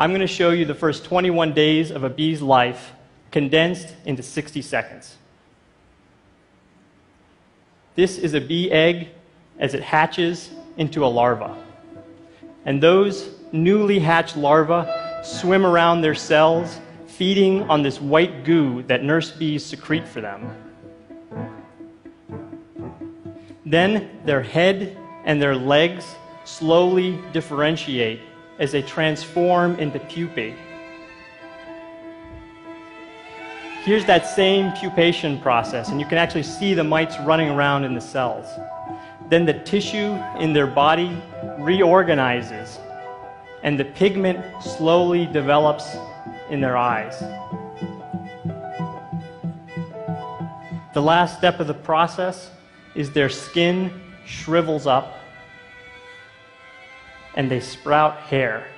I'm going to show you the first 21 days of a bee's life condensed into 60 seconds. This is a bee egg as it hatches into a larva. And those newly hatched larvae swim around their cells, feeding on this white goo that nurse bees secrete for them. Then their head and their legs slowly differentiate as they transform into pupae. Here's that same pupation process, and you can actually see the mites running around in the cells. Then the tissue in their body reorganizes, and the pigment slowly develops in their eyes. The last step of the process is their skin shrivels up and they sprout hair.